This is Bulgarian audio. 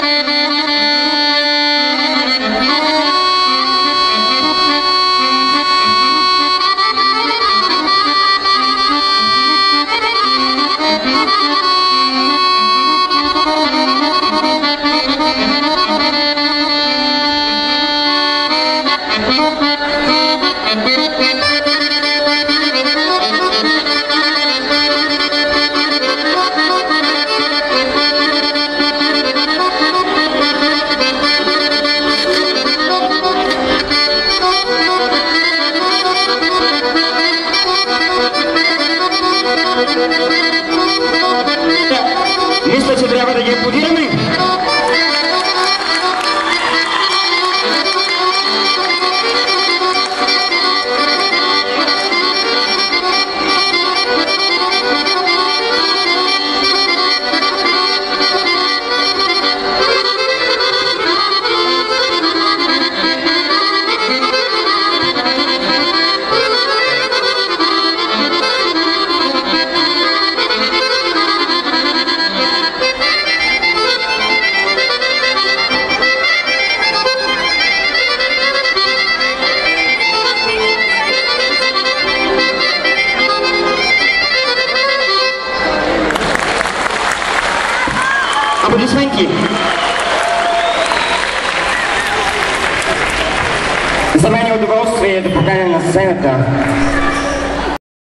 Thank you. Thank you. Аплодисменти. За мен е удоволствие да поканя на сцената